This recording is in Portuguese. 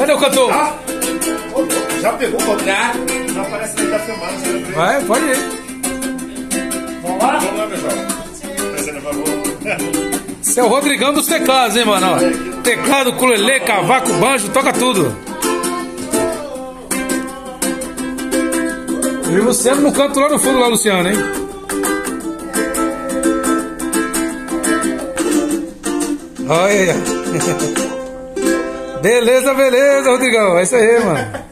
Cadê o cantor? Ah? Já pegou o cantor? Já. Já parece que ele tá filmando. Vai, pode ir. Vamos lá? Vamos lá, pessoal. Fazendo favor. É o Rodrigão dos teclados, hein, mano? Teclado, ukulele, cavaco, banjo, toca tudo. E o Luciano no canto lá no fundo, lá, Luciano, hein? Olha aí. Beleza, beleza, Rodrigão. É isso aí, mano.